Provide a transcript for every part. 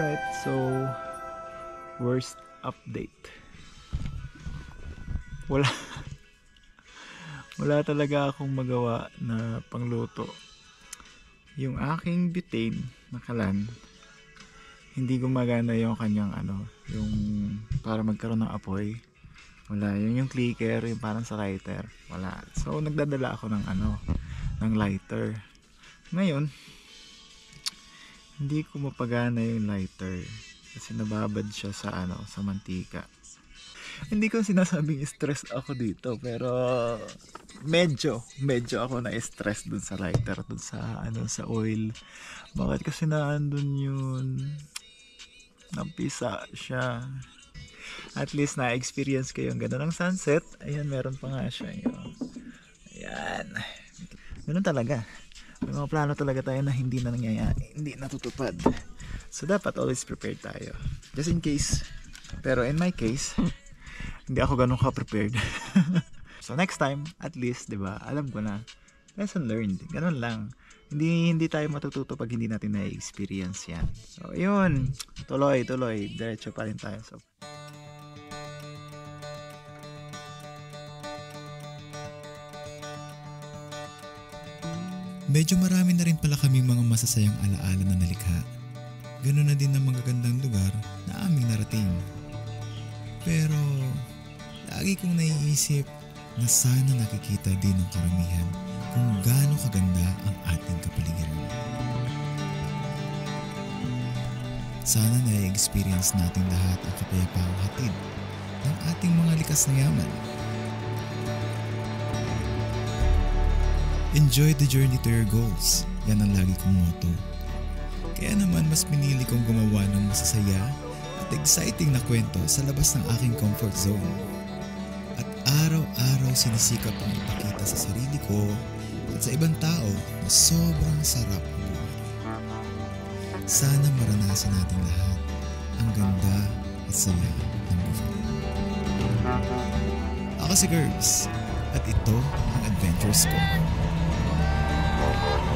Alright, so worst update. Wala wala talaga akong magawa na pangluto. Yung aking butane na kalan hindi gumagana yung kanyang ano, yung para magkaroon ng apoy. Wala, yun yung clicker, yung parang sa lighter. Wala. So nagdadala ako ng ano, ng lighter. Ngayon, hindi ko mapagana yung lighter kasi nababad siya sa ano sa mantika. Hindi ko sinasabing stress ako dito pero medyo medyo ako na stress dun sa lighter dun sa ano sa oil. Bakit kasi naandun yun? Napisa siya. At least na experience ko yung ganda ng sunset. Ayan meron pa nga siya yun. ayan. Ganun talaga may mga plano talaga tayo na hindi na nangyayari hindi natutupad. So dapat always prepared tayo. Just in case. Pero in my case hindi ako ganun ka-prepared. So next time at least 'di ba alam ko na lesson learned. Ganun lang. Hindi hindi tayo matututo pag hindi natin na-experience yan. So yun. Tuloy tuloy. Diretso pa rin tayo. So Medyo marami na rin pala kaming mga masasayang alaala na nalikha. Ganun na din ang magagandang lugar na aming narating. Pero lagi kong naiisip na sana nakikita din ng karamihan kung gaano kaganda ang ating kapaligiran. Sana na-experience natin lahat ang kapayapaang hatid ng ating mga likas na yaman. Enjoy the journey to your goals. Yan ang lagi kong motto. Kaya naman mas pinili kong gumawa ng masasaya at exciting na kwento sa labas ng aking comfort zone. At araw-araw sinisikap kong ipakita sa sarili ko at sa ibang tao na sobrang sarap ang buhay. Sana maranasan natin lahat ang ganda at saya ng buhay. Ako si Gerbs at ito ang Adventures ko. Ay.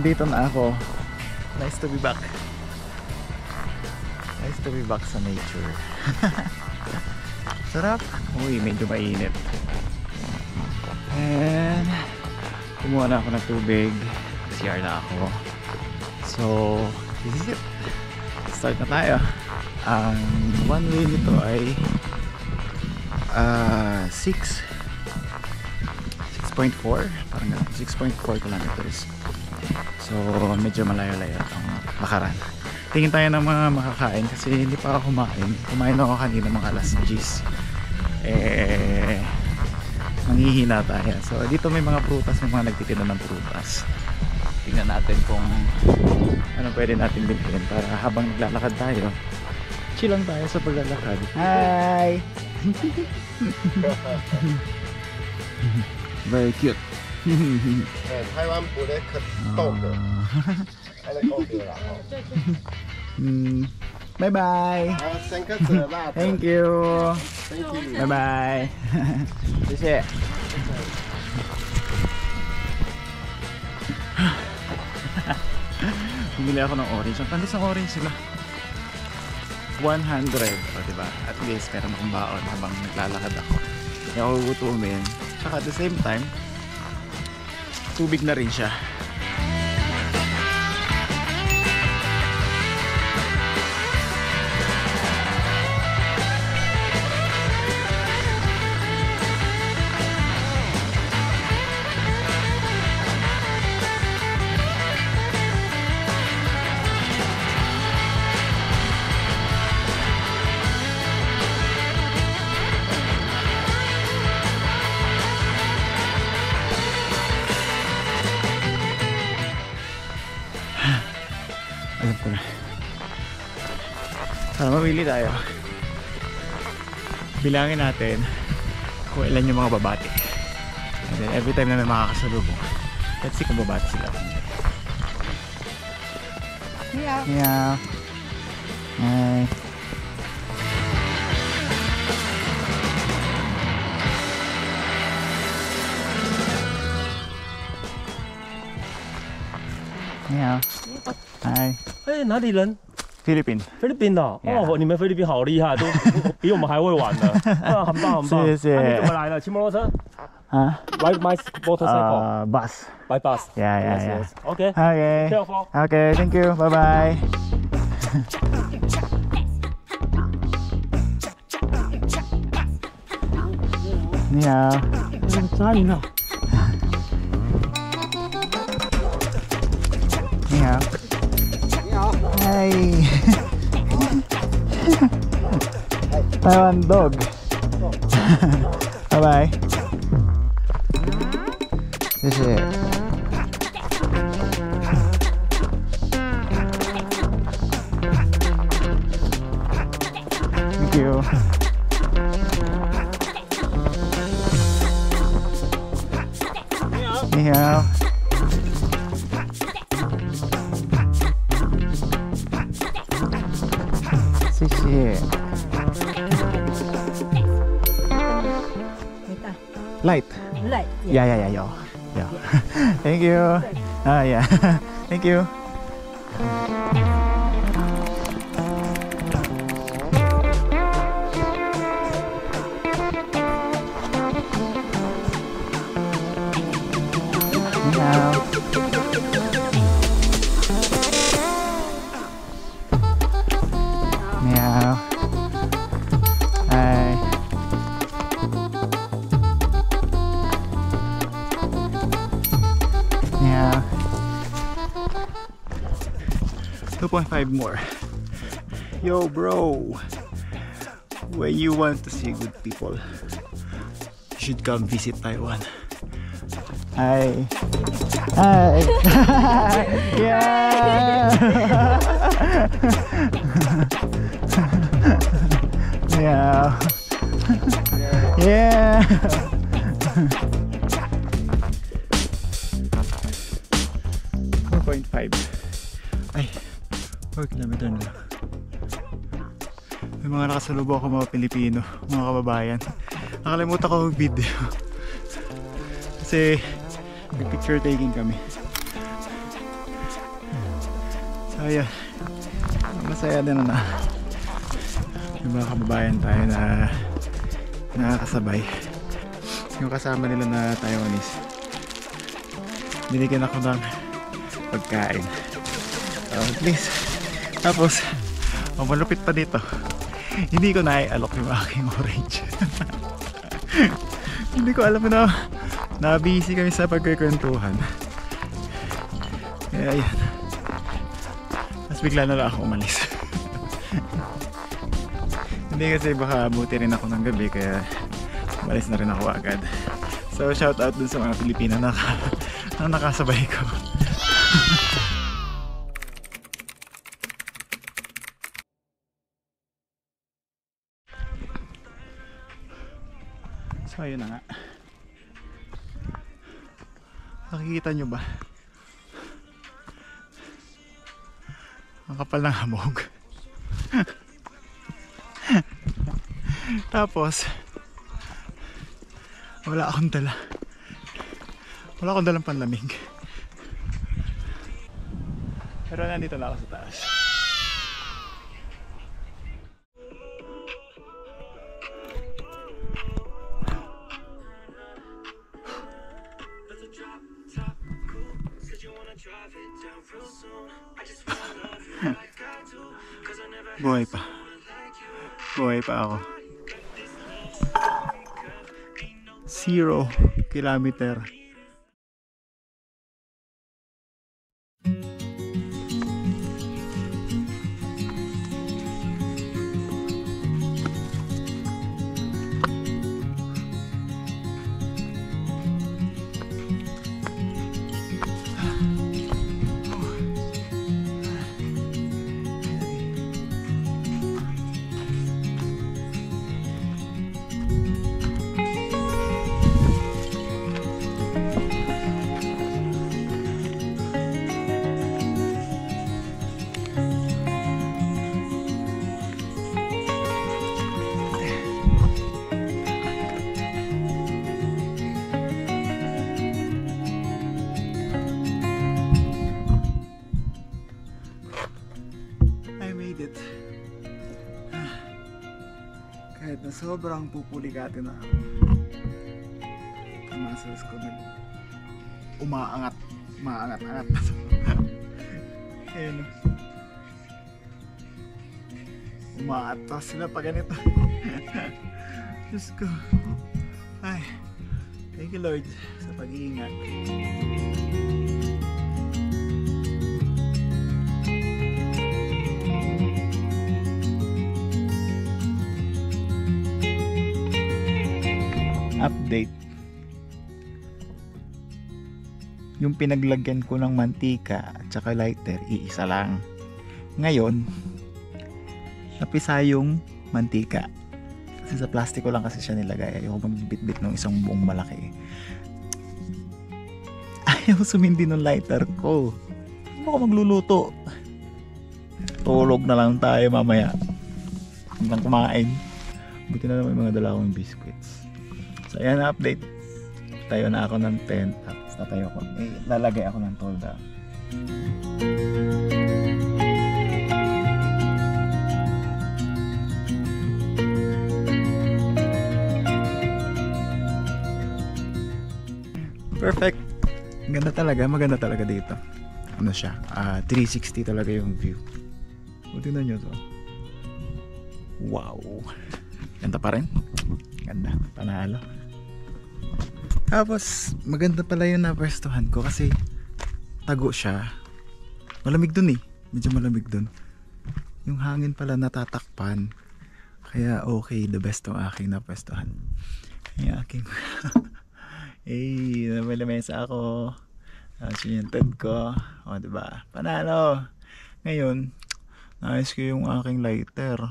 Nandito na ako. Nice to be back. Nice to be back sa nature. Sarap. Uy, medyo mainit. And kumuha na ako ng tubig. CR na ako. So, this is it. Start na tayo. Ang one way nito ay ah 6 6.4 parang ganun, 6.4 kilometers so medyo malayo-layo ang lakaran. Tingin tayo ng mga makakain kasi hindi pa ako kumain. Kumain ako kanina mga alas 10 eh manghihina tayo. So dito may mga prutas may mga nagtitinda ng prutas. Tingnan natin kung ano pwede natin bilhin para habang naglalakad tayo chill lang tayo sa paglalakad. Hi! Very cute 诶台湾本咧佢冻嘅， Ah. 喺你讲嘅啦。 Mm, bye bye. 啊，三个字啦 Thank you. Thank you。 Bye bye. 谢谢。Bumili ako ng orange. Ang tamis ng orange sila. 100. O, diba? At least meron akong baon habang naglalakad ako. Hindi ako gugutumin. Tsaka at the same time, tubig na rin siya. Alam ko na. Sana mamili tayo. Bilangin natin kung ilan yung mga babati. And then every time na may makakasalubong, let's see kung babati sila. Yeah. Yeah. Hi. 哪里人？Philippine. 菲律宾的。Yeah 哦，你们菲律宾好厉害，都比我们还会玩呢。啊，很棒很棒。谢谢那你怎么来的？骑摩托车 Huh?？Ride my motorcycle Uh, bus. by bus. Yeah, yeah, Yes, yeah. Okay. Okay. Careful. Okay, thank you. Bye bye. 里呢？你好。Hi! Taiwan dog. Bye-bye. This is it. Light. Light. Yeah, yeah, yeah, yeah. Yeah. Thank you. Ah, yeah. Thank you. 2.5 more. Yo, bro. When you want to see good people, you should come visit Taiwan. Hi. Hi. yeah. yeah. Yeah. 4 kilometer na lang may mga nakasalubong ako mga Pilipino mga kababayan. Nakalimutan ko mag video. Kasi may picture taking kami. So ayan. Masaya din na yung mga kababayan tayo na nakakasabay. Yung kasama nila na Taiwanese. Binigyan ako ng pagkain. Uh, please. Tapos, ang malupit pa dito, hindi ko naialok yung aking orange. hindi ko alam na na-busy kami sa pagkikwentuhan. Kaya yan. Tapos bigla na lang ako umalis. hindi kasi baka buti rin ako ng gabi kaya umalis na rin ako agad. So shout out dun sa mga Pilipina na, na nakasabay ko. Ayun na nga. Nakikita nyo ba? Ang kapal ng hamog. Tapos, wala akong dala. Wala akong dalang panlamig. Pero nandito na ako sa taas. Buhay pa ako. Zero kilometer. Na sobrang pupuligati na. Ang muscles ko nag umaangat, umaangat-angat na. Ayun. Umaatas sila pa ganito. Diyos ko. Ay, thank you Lord sa pag-iingat. Update. Yung pinaglagyan ko ng mantika at saka lighter, iisa lang. Ngayon, napisa yung mantika. Kasi sa plastiko lang kasi siya nilagay. Ayoko magbitbit ng isang buong malaki. Ayaw sumindi ng lighter ko. Ano ako magluluto? Tulog na lang tayo mamaya. Hanggang kumain. Buti na naman mga dala akong biscuits. So ayan update. Tayo na ako ng tent. Tapos tatayo ko. Eh, lalagay ako ng tolda. Perfect. Ganda talaga, maganda talaga dito. Ano siya? ah 360 talaga yung view. O, tingnan nyo to. Wow. Ganda pa rin. Ganda. Panalo. Tapos, maganda pala yung napwestuhan ko kasi tago siya. Malamig dun eh. Medyo malamig dun. Yung hangin pala natatakpan. Kaya okay, the best tong aking napwestuhan. Yung aking Eh, may lamesa ako. Tapos yun yung tent ko. O, diba? Panalo. Ngayon, naayos ko yung aking lighter.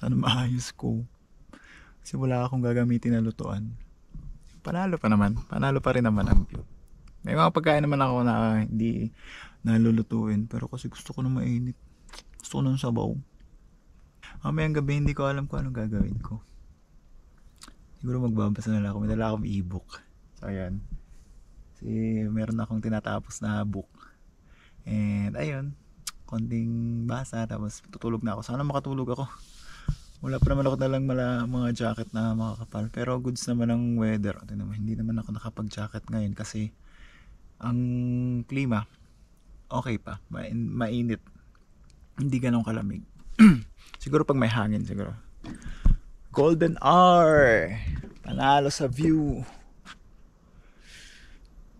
Sana maayos ko. Kasi wala akong gagamitin na lutuan. Panalo pa naman. Panalo pa rin naman ang view. May mga pagkain naman ako na hindi nalulutuin. Pero kasi gusto ko na mainit. Gusto ko ng sabaw. Mamayang gabi hindi ko alam kung anong gagawin ko. Siguro magbabasa na lang ako. May dala akong e-book. So, ayan. Kasi meron akong tinatapos na book. And, ayun. Konting basa. Tapos, tutulog na ako. Sana makatulog ako. Wala pa naman ako dalang mala, mga jacket na makakapal. Pero goods naman ang weather. Ito naman, hindi naman ako nakapag-jacket ngayon kasi ang klima okay pa. Main, mainit. Hindi ganun kalamig. siguro pag may hangin siguro. Golden R. Panalo sa view.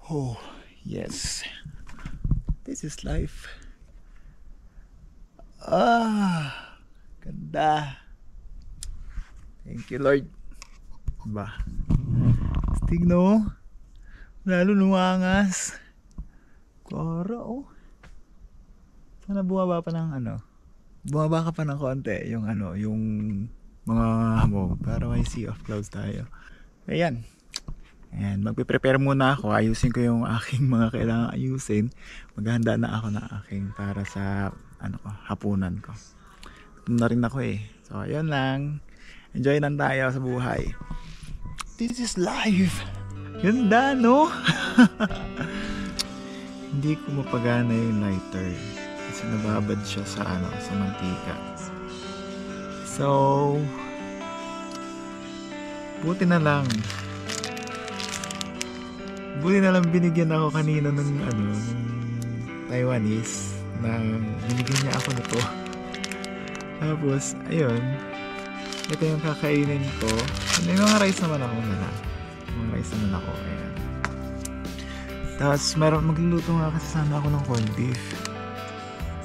Oh, yes. This is life. Ah, ganda. Thank you, Lord. Ba. Stig no? Lalo lumangas. Kora, oh. Sana bumaba pa ng ano. Bumaba ka pa ng konti. Yung ano, yung mga hamog. Para may sea of clouds tayo. Ayan. Ayan, magpe-prepare muna ako. Ayusin ko yung aking mga kailangan ayusin. Maghahanda na ako na aking para sa ano ko, hapunan ko. Ito na rin ako eh. So, ayun lang. Enjoy lang tayo sa buhay. This is life. Ganda, no? Hindi ko mapagana yung lighter. Kasi nababad siya sa ano, sa mantika. So, buti na lang. Buti na lang binigyan ako kanina ng ano, ng Taiwanese na binigyan niya ako nito. Tapos, ayun. Ito yung kakainin ko. May mga rice naman ako na Mga rice naman ako. Ayan. Tapos, meron, magluluto nga kasi sana ako ng corned beef.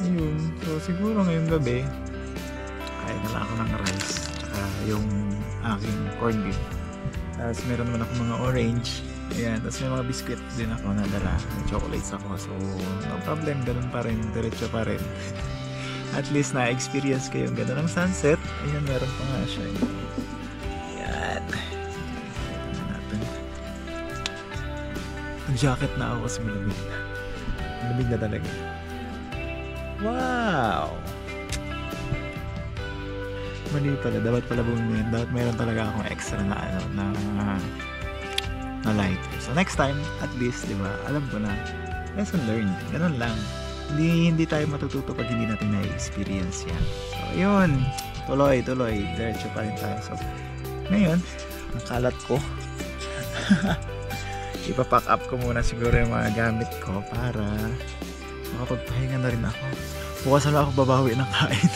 Ayun. So, siguro ngayong gabi, kain na lang ako ng rice. Tsaka yung aking corned beef. Tapos, meron naman ako mga orange. Ayan. Tapos, may mga biscuit din ako na dala. May chocolates ako. So, no problem. Ganun pa rin. Diretso pa rin. At least na-experience ko yung ganda ng sunset. Ayan, meron pa nga siya. Ayan. Natin. Nag-jacket na ako kasi malamig na. Malamig na talaga. Wow! Mali pala. Dapat pala bumili. Dapat mayroon talaga akong extra na ano, na na lighter. So next time, at least, di ba, alam ko na, lesson learned. Ganun lang. Hindi, hindi tayo matututo pag hindi natin na-experience yan. So, yun. tuloy, tuloy. Diretso pa rin tayo. So, ngayon, ang kalat ko. Ipapack up ko muna siguro yung mga gamit ko para makapagpahinga na rin ako. Bukas na ako babawi ng kain.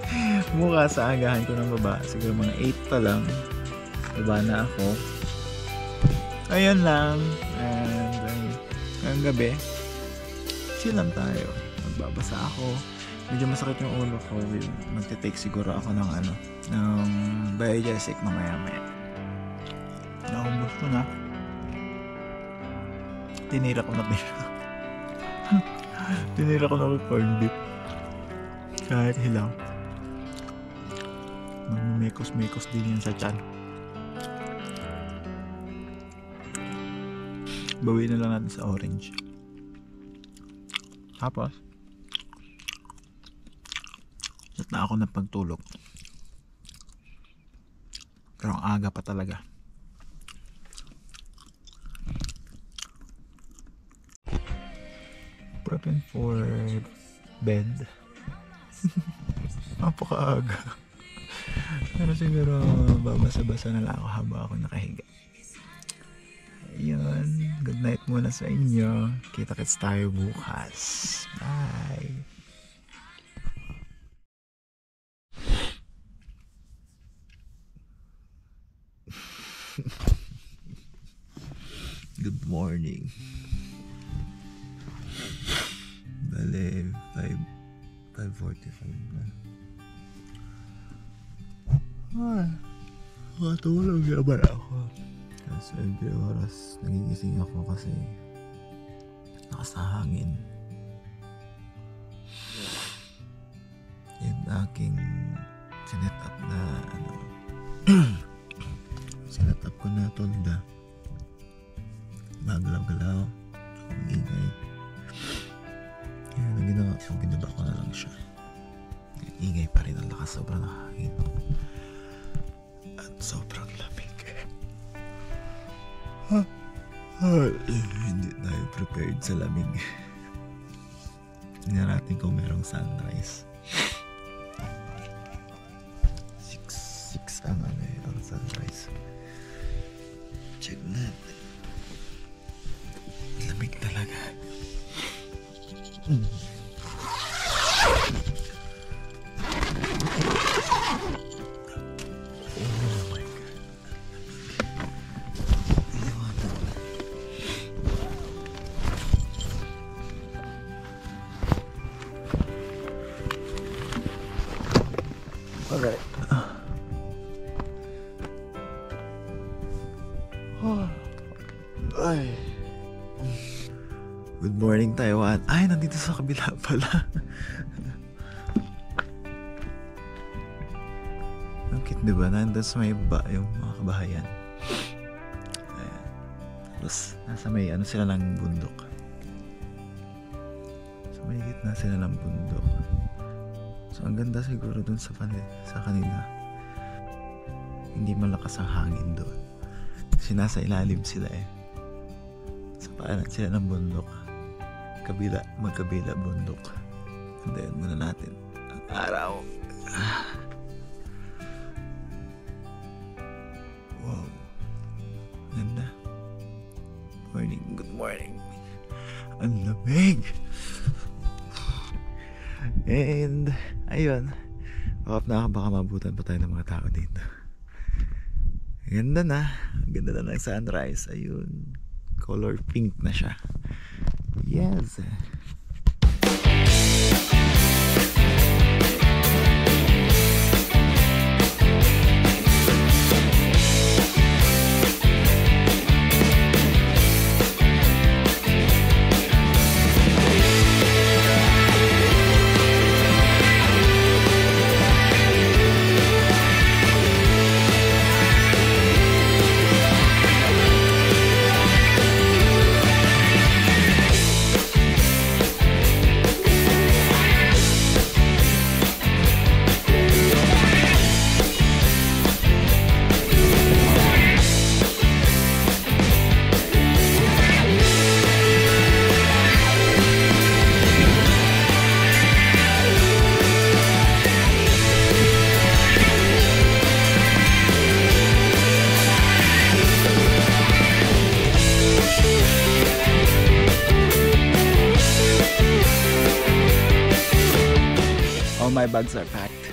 Bukas sa agahan ko ng baba. Siguro mga 8 pa lang. Baba na ako. Ayun lang. And um, ngayong gabi, chill lang tayo. Magbabasa ako. Medyo masakit yung ulo ko. Magte-take siguro ako ng ano, ng biogesic mamaya maya. Naubos ko na. Tinira ko na tinira. tinira ko na corn beef. Kahit hilaw. Magmekos-mekos din yan sa chan. Bawi na lang natin sa orange. Tapos, Set na ako ng pagtulog. Pero ang aga pa talaga. Prepping for bed. Napakaaga. Pero siguro babasa-basa na lang ako habang ako nakahiga. Ayun. Good night muna sa inyo. Kita-kits tayo bukas. Bye. Good morning. Bale, 5, 5.45 na. Ay, makatulog naman ako. Kasi every oras nagigising ako kasi lakas hangin. Yung aking sinet up na ano sinet up ko na tolda magalaw-galaw ang ingay kaya nang ginawa ko binaba ko na lang siya. Ang ingay pa rin ang lakas sobrang hangin hindi tayo prepared sa lamig. Tingnan natin kung merong sunrise sa kabila pala. Ang cute, di ba? Nandun sa may ba, yung mga kabahayan. Ayan. Tapos, nasa may ano sila ng bundok. Sa may gitna sila ng bundok. So, ang ganda siguro dun sa, kanila, sa kanila. Hindi malakas ang hangin doon. Kasi nasa ilalim sila eh. Sa paanan sila ng bundok. Kabila, magkabila bundok. Andayan muna natin ang araw. Wow. Ganda. Morning, good morning. Ang lamig. And, ayun. Baka na baka mabutan pa tayo ng mga tao dito. Ganda na. Ganda na ng sunrise. Ayun. Color pink na siya. Yes. My bags are packed.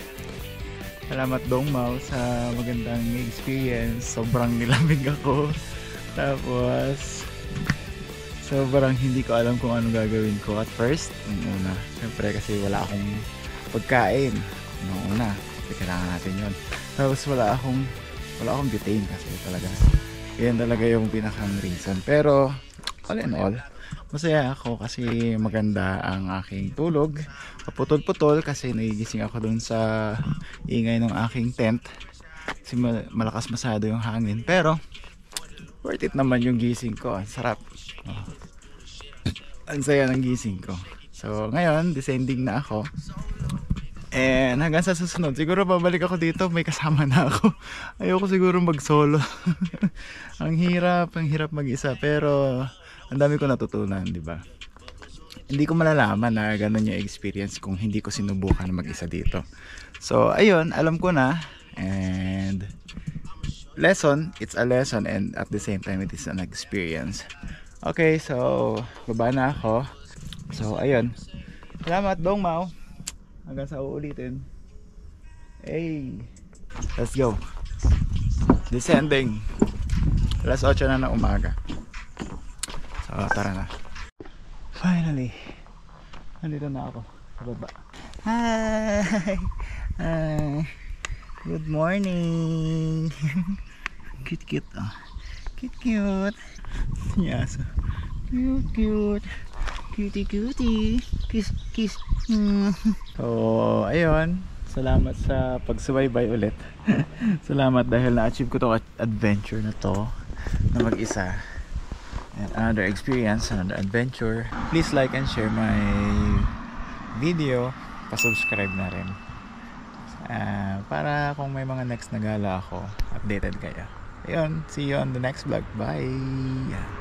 Salamat Dong Mau sa magandang experience. Sobrang nilamig ako. Tapos, sobrang hindi ko alam kung ano gagawin ko at first. Nung una, syempre kasi wala akong pagkain. Nung una, kailangan natin yon. Tapos wala akong, wala akong butane kasi talaga. Yan talaga yung pinakang reason. Pero, all in all, masaya ako kasi maganda ang aking tulog. Kaputol-putol kasi nagigising ako dun sa ingay ng aking tent. Kasi ma- malakas masyado yung hangin. Pero, worth it naman yung gising ko. Ang sarap. Oh. Ang saya ng gising ko. So, ngayon, descending na ako. And hanggang sa susunod, siguro babalik ako dito, may kasama na ako. Ayoko siguro mag-solo. ang hirap, ang hirap mag-isa. Pero, ang dami ko natutunan, di ba? Hindi ko malalaman na ganun yung experience kung hindi ko sinubukan na mag-isa dito. So, ayun, alam ko na. And, lesson, it's a lesson and at the same time, it is an experience. Okay, so, baba na ako. So, ayun. Salamat, Dong Mau. Hanggang sa uulitin. Hey, let's go. Descending. Alas 8 na ng umaga. So, tara na. Finally, nandito na ako sa baba. Hi! Hi! Good morning! cute cute oh. Cute cute! Yaso. Cute cute! Cutie cutie! Kiss kiss! Mm. So, ayun. Salamat sa pagsubaybay ulit. Salamat dahil na-achieve ko to adventure na to na mag-isa. And another experience, another adventure. Please like and share my video. Pa-subscribe na rin. Ah, para kung may mga next na gala ako, updated kayo. Ayun, see you on the next vlog. Bye!